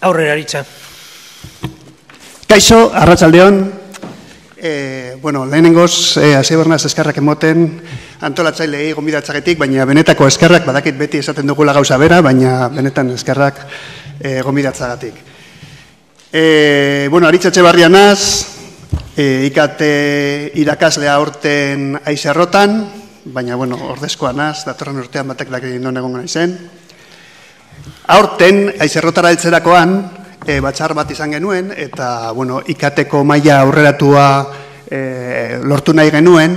Aurrera aritza. Kaixo, arratsaldeon. E, bueno, lehenengoz, e, hasi bernaz eskerrak emoten, antolatzailei gomidatzagetik, baina benetako eskerrak, badakit beti esaten dugula gauza bera, baina benetan eskerrak e, gomidatzagatik. E, bueno, aritzatxe barria naz, e, ikate irakaslea orten aizerrotan, baina, bueno, ordezkoa naz, datorren urtean batek daki non egon zen. Aurten, aizerrotara eltzerakoan, e, batxar bat izan genuen, eta, bueno, ikateko maila aurreratua e, lortu nahi genuen,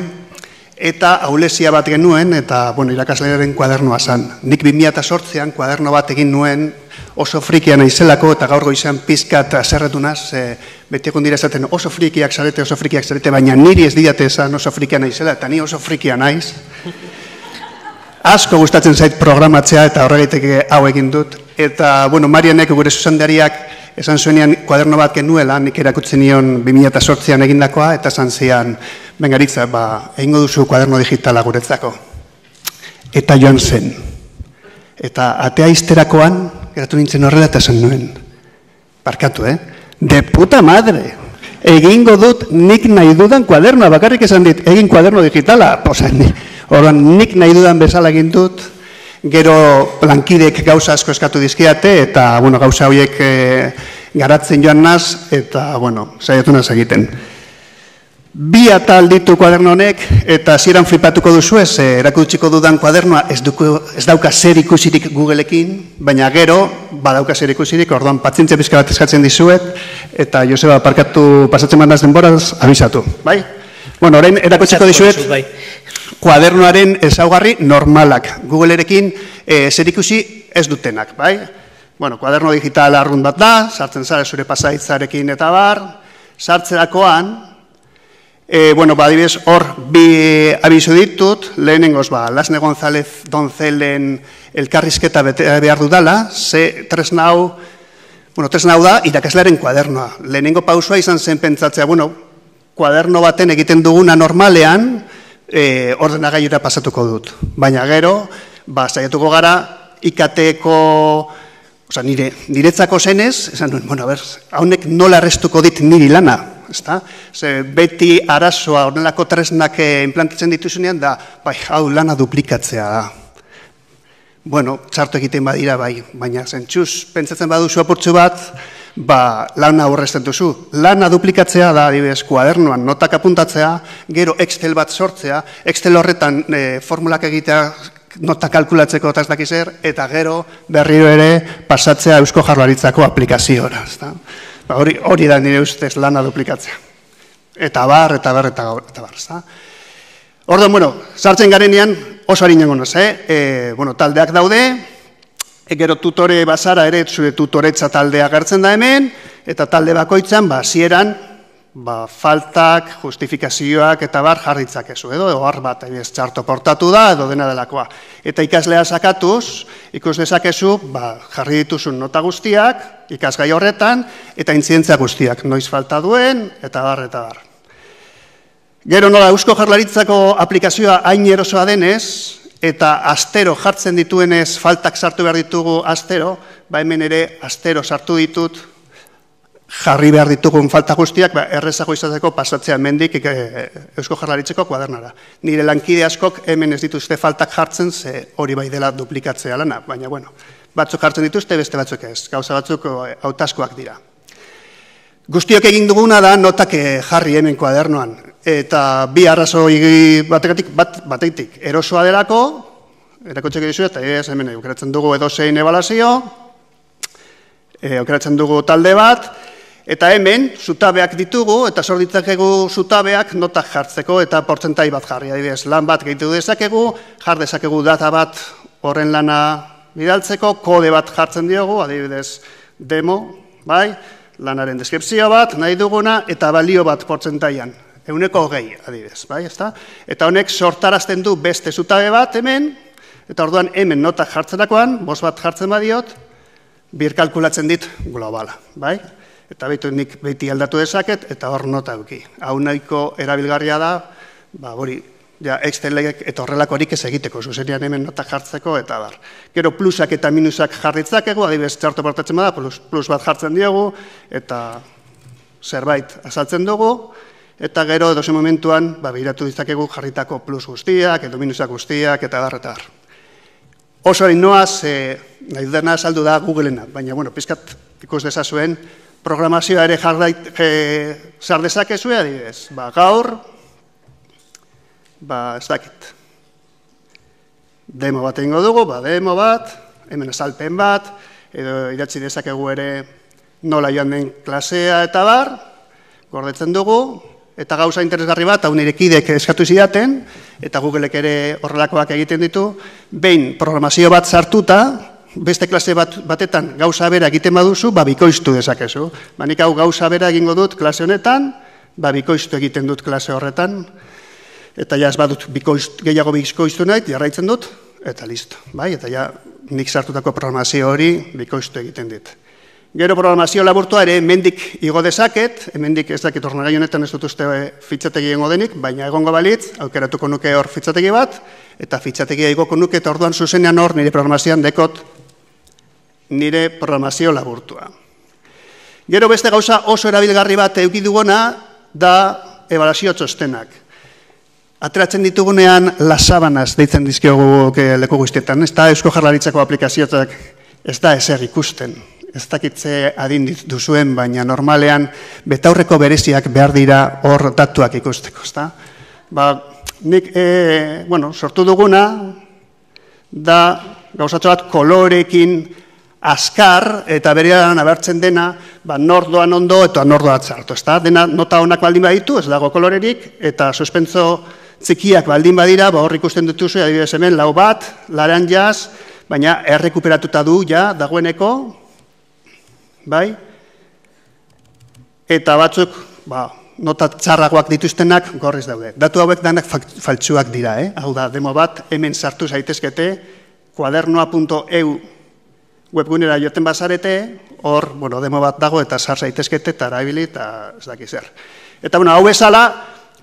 eta aulesia bat genuen, eta, bueno, irakaslearen kuadernoa zan. Nik 2008an kuaderno bat egin nuen, oso frikia naizelako eta gaur goizean pizkat aserretu naz, e, beti egon dira esaten oso frikiak zarete, oso frikiak zarete, baina niri ez diate esan oso frikia naizela, eta ni oso frikia naiz. Asko gustatzen zait programatzea eta horregitek hau egin dut. Eta, bueno, Marianek gure zuzendariak esan zuenean kuaderno bat genuela, nik erakutzen nion 2008an egindakoa, eta esan zian, bengaritza, ba, egingo duzu kuaderno digitala guretzako. Eta joan zen. Eta atea izterakoan, geratu nintzen horrela eta esan nuen. Barkatu, eh? De puta madre! Egingo dut nik nahi dudan kuadernoa, bakarrik esan dit, egin kuaderno digitala, posa, Orduan, nik nahi dudan bezala egin dut, gero lankidek gauza asko eskatu dizkiate, eta bueno, gauza horiek e, garatzen joan naz, eta bueno, saiatu naz egiten. Bi atal ditu kuaderno honek, eta ziren flipatuko duzu ez, e, erakutsiko dudan kuadernoa ez, duku, ez dauka zer ikusirik Googleekin, baina gero, badauka zer ikusirik, orduan patzintzia bizka bat eskatzen dizuet, eta Joseba, parkatu pasatzen mandaz denboraz, abisatu, bai? Bueno, orain erakutsiko dizuet, bai kuadernoaren ezaugarri normalak. Googleerekin e, zer ikusi ez dutenak, bai? Bueno, kuaderno digital arrun bat da, sartzen zara zure pasaitzarekin eta bar, sartzerakoan, e, bueno, badibes hor bi abizu ditut, lehenengoz ba, Lasne González Donzelen elkarrizketa behar dudala, ze tresnau, bueno, tresnau da, irakaslearen kuadernoa. Lehenengo pausua izan zen pentsatzea, bueno, kuaderno baten egiten duguna normalean, e, ordenagailura pasatuko dut. Baina gero, ba, saiatuko gara, ikateko, oza, nire, niretzako zenez, esan duen, bueno, ber, haunek nola arrestuko dit niri lana, ezta? Ze, beti arazoa, ordenako tresnak eh, implantatzen dituzunean, da, bai, hau lana duplikatzea da. Bueno, txartu egiten badira, bai, baina zentxuz, pentsatzen baduzu apurtzu bat, ba, lana horrezten duzu. Lana duplikatzea da, adibidez, kuadernoan notak apuntatzea, gero Excel bat sortzea, Excel horretan e, formulak egitea nota kalkulatzeko eta ez dakizer, eta gero berriro ere pasatzea Eusko Jarlaritzako aplikazioa. Ba, hori, hori da nire ustez lana duplikatzea. Eta bar, eta bar, eta, eta bar. Zta? Orduan, bueno, sartzen garenean oso harin eh? E, bueno, taldeak daude, E, gero tutore bazara ere zure tutoretza taldea gertzen da hemen, eta talde bakoitzan, ba, zieran, ba, faltak, justifikazioak eta bar jarritzak ezu, edo, ohar bat, ez txarto portatu da, edo dena delakoa. Eta ikaslea sakatuz, ikus dezakezu, ba, jarri dituzun nota guztiak, ikasgai horretan, eta intzientzia guztiak, noiz falta duen, eta bar, eta bar. Gero nola, Eusko Jarlaritzako aplikazioa hain erosoa denez, eta astero jartzen dituenez faltak sartu behar ditugu astero, ba hemen ere astero sartu ditut jarri behar ditugun falta guztiak, ba, errezago izateko pasatzea mendik e, Eusko Jarlaritzeko kuadernara. Nire lankide askok hemen ez dituzte faltak jartzen, ze hori bai dela duplikatzea lana, baina bueno, batzuk jartzen dituzte, beste batzuk ez, gauza batzuk hautaskoak dira. Guztiok egin duguna da notak eh, jarri hemen kuadernoan. Eta bi arrazoi bategatik bat batetik erosoa delako erakotxek dizu eta ez hemen aukeratzen dugu edo zein ebalazio e, aukeratzen dugu talde bat eta hemen zutabeak ditugu eta sor ditzakegu zutabeak notak jartzeko eta portzentai bat jarri adibidez lan bat gehitu dezakegu jar dezakegu data bat horren lana bidaltzeko kode bat jartzen diogu adibidez demo bai lanaren deskripzio bat nahi duguna eta balio bat portzentaian euneko hogei, adibidez, bai, ezta? Eta honek sortarazten du beste zutabe bat hemen, eta orduan hemen notak jartzerakoan, bos bat jartzen badiot, bir kalkulatzen dit globala, bai? Eta behitu beti aldatu dezaket, eta hor nota duki. Hau nahiko erabilgarria da, ba, hori, ja, Excelek eta horrelakorik ez egiteko, zuzenean hemen notak jartzeko, eta bar. Gero plusak eta minusak jarritzak egu, adibes txartu portatzen bada, plus, plus bat jartzen diogu, eta zerbait azaltzen dugu, eta gero edo momentuan, ba, behiratu ditzakegu jarritako plus guztiak, edo minusak guztiak, eta bar, eta bar. Oso noaz, e, nahi dena saldu da Googleena, baina, bueno, pizkat ikus dezazuen, programazioa ere jardait, e, sardezakezu, adibes, ba, gaur, ba, ez dakit. Demo bat egingo dugu, ba, demo bat, hemen azalpen bat, edo idatzi dezakegu ere nola joan den klasea eta bar, gordetzen dugu, eta gauza interesgarri bat, hau nirekidek eskatu zidaten, eta Googleek ere horrelakoak egiten ditu, behin programazio bat sartuta, beste klase bat, batetan gauza bera egiten baduzu, ba, bikoiztu dezakezu. Ba, nik hau gauza bera egingo dut klase honetan, ba, bikoiztu egiten dut klase horretan, eta ja ez badut bikoiz, gehiago bikoiztu nahi, jarraitzen dut, eta listo. Bai? Eta ja nik sartutako programazio hori bikoiztu egiten dit. Gero programazio laburtua ere mendik igo dezaket, hemendik ez dakit ornagai honetan ez dut uste fitxategi egongo denik, baina egongo balitz, aukeratuko nuke hor fitxategi bat, eta fitxategia igoko nuke eta orduan zuzenean hor nire programazioan dekot nire programazio laburtua. Gero beste gauza oso erabilgarri bat eukidugona da ebalazio txostenak ateratzen ditugunean lasabanaz deitzen dizkiogu leku guztietan. Ez da Eusko Jarlaritzako aplikazioak ez da ezer ikusten. Ez dakitze adin duzuen, baina normalean betaurreko bereziak behar dira hor datuak ikusteko. Ezta? Ba, nik, e, bueno, sortu duguna, da gauzatxo bat kolorekin askar eta berean abertzen dena, ba, nordoan ondo eta nordoa txarto. Ez da? Dena nota honak baldin baditu, ez dago kolorerik, eta suspenso txikiak baldin badira, ba hor ikusten dituzu, adibidez hemen, lau bat, laran jaz, baina errekuperatuta du, ja, dagoeneko, bai? Eta batzuk, ba, nota txarragoak dituztenak gorriz daude. Datu hauek danak faltsuak dira, eh? Hau da, demo bat, hemen sartu zaitezkete, kuadernoa.eu webgunera joten bazarete, hor, bueno, demo bat dago eta sar zaitezkete, eta erabili, eta ez dakiz zer. Eta, bueno, hau bezala,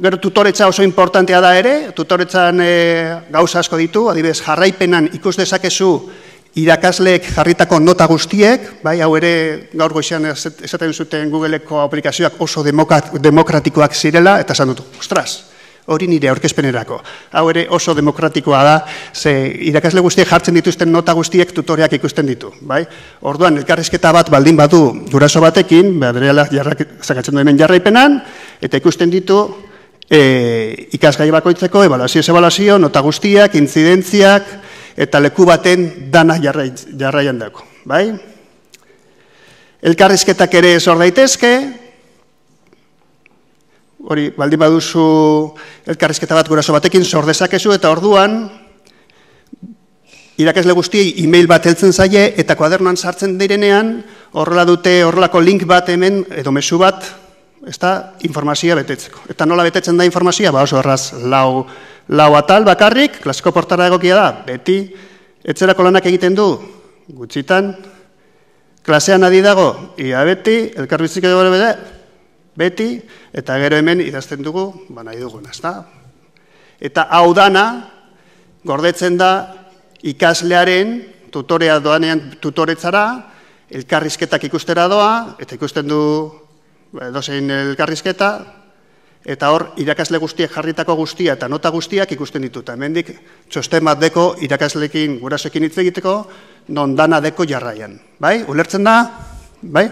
Gero tutoretza oso importantea da ere, tutoretzan e, gauza asko ditu, adibidez jarraipenan ikus dezakezu irakasleek jarritako nota guztiek, bai, hau ere gaur goizean esaten zuten Googleeko aplikazioak oso demokratikoak zirela, eta esan dut, ostras, hori nire aurkezpenerako. Hau ere oso demokratikoa da, ze irakasle guztiek jartzen dituzten nota guztiek tutoreak ikusten ditu. Bai? Orduan, elkarrizketa bat baldin badu guraso batekin, behar zakatzen du hemen jarraipenan, eta ikusten ditu e, ikasgai bakoitzeko, evaluazio evaluazio, nota guztiak, intzidentziak, eta leku baten dana jarraian dago. Bai? Elkarrizketak ere zor daitezke, hori, baldin baduzu elkarrizketa bat guraso batekin zor dezakezu, eta orduan, irakasle guztiei e-mail bat heltzen zaie, eta kuadernoan sartzen direnean, horrela dute, horrelako link bat hemen, edo mesu bat, ez da, informazioa betetzeko. Eta nola betetzen da informazioa? Ba oso erraz, lau, lau atal bakarrik, klasiko portara egokia da, beti, etzerako lanak egiten du, gutxitan, klasean adi dago, ia beti, elkarbitzik edo bere beti, eta gero hemen idazten dugu, ba nahi dugun, ez da? Eta hau dana, gordetzen da, ikaslearen, tutorea doanean tutoretzara, elkarrizketak ikustera doa, eta ikusten du edozein elkarrizketa, eta hor irakasle guztiek jarritako guztia eta nota guztiak ikusten dituta. Hemendik txosten bat deko irakaslekin gurasekin hitz egiteko, non dana deko jarraian. Bai? Ulertzen da? Bai?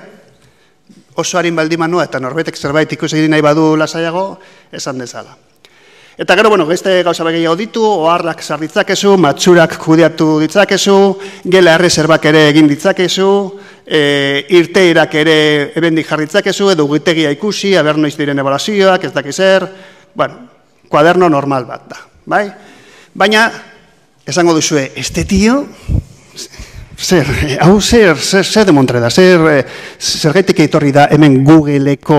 Oso harin baldi manua eta norbetek zerbait ikusi nahi badu lasaiago, esan dezala. Eta gero, bueno, beste gauza begei ditu, oharrak sarditzakezu, matxurak kudeatu ditzakezu, gela errezerbak ere egin ditzakezu, e, irteirak ere ebendik jarritzakezu, edo gitegia ikusi, aber noiz diren ebalazioak, ez dakiz er, bueno, kuaderno normal bat da, bai? Baina, esango duzue, este tio, zer, hau zer, zer, zer demontre da, zer, eh, zer gaitik etorri da hemen Googleeko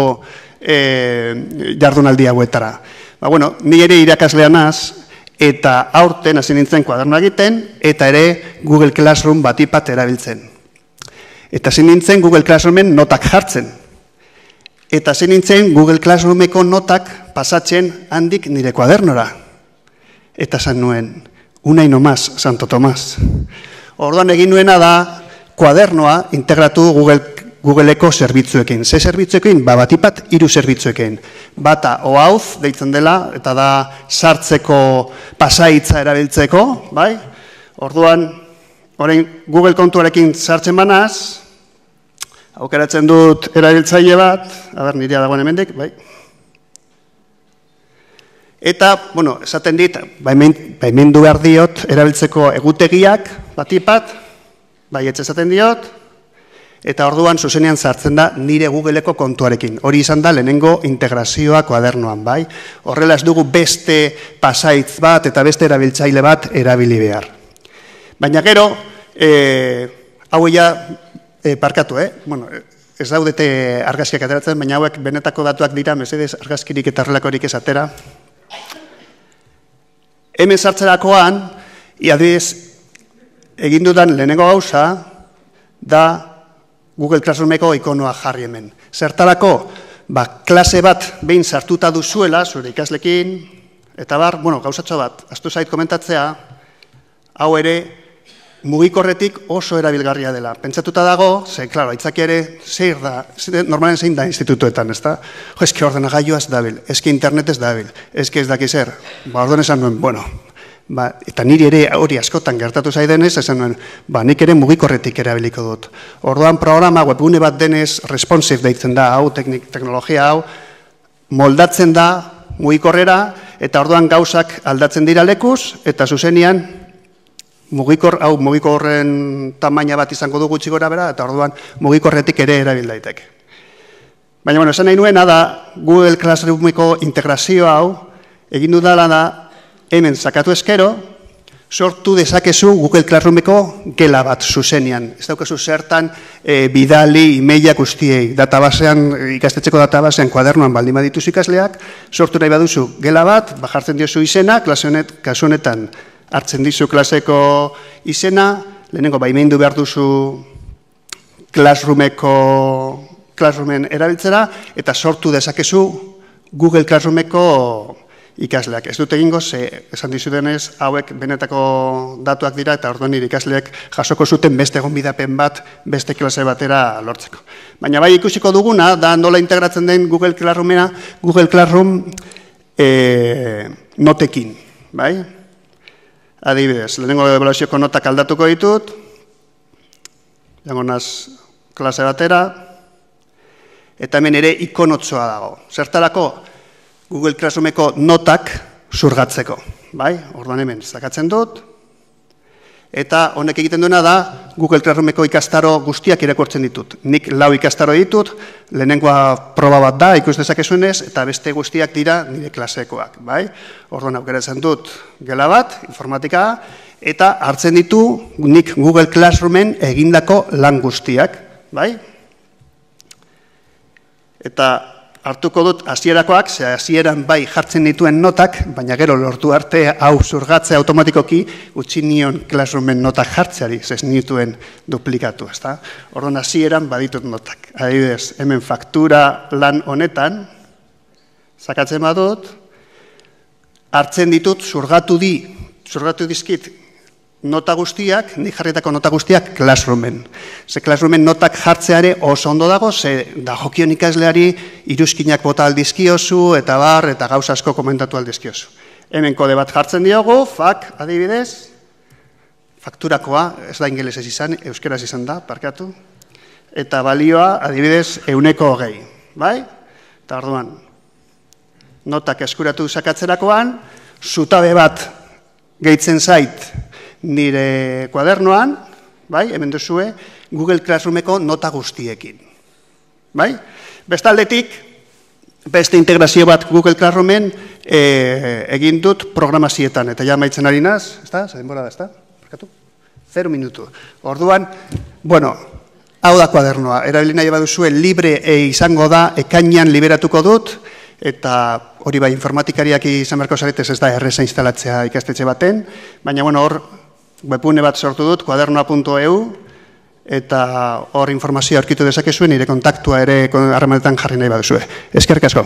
e, jardunaldi hauetara. Ba, bueno, ni ere irakaslean az, eta aurten hasi nintzen kuaderno egiten, eta ere Google Classroom batipat erabiltzen. Eta zen nintzen Google Classroomen notak jartzen. Eta zen nintzen Google Classroomeko notak pasatzen handik nire kuadernora. eta esan nuen, unai nomaz, Santo Tomas. Orduan egin nuena da, kuadernoa integratu Google, Googleeko zerbitzuekin. Ze zerbitzuekin? Ba, batipat, iru zerbitzuekin. Bata, oauz, deitzen dela, eta da, sartzeko pasaitza erabiltzeko, bai? Orduan, orain Google kontuarekin sartzen banaz, aukeratzen dut erabiltzaile bat, aber nirea dagoen hemendik, bai? Eta, bueno, esaten dit, baimendu behar diot, erabiltzeko egutegiak, batipat, bai, etxe esaten diot, eta orduan zuzenean sartzen da nire Googleeko kontuarekin. Hori izan da lehenengo integrazioa kuadernoan, bai? Horrela ez dugu beste pasaitz bat eta beste erabiltzaile bat erabili behar. Baina gero, e, hau ja, e, parkatu, eh? Bueno, ez daudete argazkiak ateratzen, baina hauek benetako datuak dira, mesedez argazkirik eta horrelakorik ez atera. Hemen sartzerakoan, iadiz, egin dudan lehenengo gauza, da Google Classroomeko ikonoa jarri hemen. Zertarako, ba, klase bat behin sartuta duzuela, zure ikaslekin, eta bar, bueno, gauzatxo bat, astu zait komentatzea, hau ere, mugikorretik oso erabilgarria dela. Pentsatuta dago, ze, klaro, aitzaki ere, zeir da, normalen zein da institutuetan, ez da? Jo, eski ordenagailua ez dabil, eski internet ez dabil, eski ez daki zer. Ba, orduan esan nuen, bueno, ba, eta niri ere hori askotan gertatu zaidenez, esan nuen, ba, nik ere mugikorretik erabiliko dut. Orduan programa webgune bat denez, responsive deitzen da, hau, teknik, teknologia hau, moldatzen da mugikorrera, eta orduan gauzak aldatzen dira lekuz, eta zuzenian mugikor hau mugikorren tamaina bat izango du gutxi gora bera eta orduan mugikorretik ere erabil daiteke. Baina bueno, esan nahi nuena da Google Classroomeko integrazio hau egin dudala da hemen sakatu eskero sortu dezakezu Google Classroomeko gela bat zuzenean. Ez daukazu zertan e, bidali, emaila guztiei, databasean, ikastetxeko databasean, kuadernoan baldin badituz ikasleak, sortu nahi baduzu gela bat, bajartzen diozu izena, klase honet, kasu honetan, hartzen dizu klaseko izena, lehenengo baimendu behar duzu Classroomeko Classroomen erabiltzera eta sortu dezakezu Google Classroomeko ikasleak. Ez dut egingo, ze esan dizu denez, hauek benetako datuak dira eta orduan nire ikasleak jasoko zuten beste gonbidapen bat, beste klase batera lortzeko. Baina bai ikusiko duguna, da nola integratzen den Google Classroomena, Google Classroom e, notekin, bai? Adibidez, lehenengo evaluazioko notak aldatuko ditut, jango naz klase batera, eta hemen ere ikonotzoa dago. Zertarako Google Classroomeko notak zurgatzeko. Bai? Orduan hemen, zakatzen dut, Eta honek egiten duena da, Google Classroomeko ikastaro guztiak irakurtzen ditut. Nik lau ikastaro ditut, lehenengoa proba bat da, ikus dezakezunez, eta beste guztiak dira nire klasekoak. Bai? Orduan aukera dut gela bat, informatika, eta hartzen ditu nik Google Classroomen egindako lan guztiak. Bai? Eta hartuko dut hasierakoak, ze hasieran bai jartzen dituen notak, baina gero lortu arte hau zurgatze automatikoki utzi nion Classroomen notak jartzeari, ez nituen duplikatu, ezta? Orduan hasieran baditut notak. Adibidez, hemen faktura lan honetan sakatzen badut hartzen ditut zurgatu di, zurgatu dizkit nota guztiak, nik jarritako nota guztiak, Classroomen. Ze Classroomen notak jartzeare oso ondo dago, ze da jokion ikasleari iruzkinak bota aldizkiozu, eta bar, eta gauza asko komentatu aldizkiozu. Hemen kode bat jartzen diogu, fak, adibidez, fakturakoa, ez da ingeles ez izan, euskeraz izan da, parkatu, eta balioa, adibidez, euneko hogei, bai? Eta orduan, notak eskuratu sakatzerakoan, zutabe bat gehitzen zait, nire kuadernoan, bai, hemen duzue, Google Classroomeko nota guztiekin. Bai? Bestaldetik, beste integrazio bat Google Classroomen e, egin dut programazietan, eta ja maitzen ari naz, ez da, denbora da, ez da? Perkatu? Zero minutu. Orduan, bueno, hau da kuadernoa, erabilina nahi baduzue, libre e izango da, ekainan liberatuko dut, eta hori bai informatikariak izan berko zaretez ez da erreza instalatzea ikastetxe baten, baina bueno, hor webune bat sortu dut, kuadernoa.eu, eta hor informazioa aurkitu dezakezuen, nire kontaktua ere harremanetan jarri nahi baduzue. Ezkerrik asko.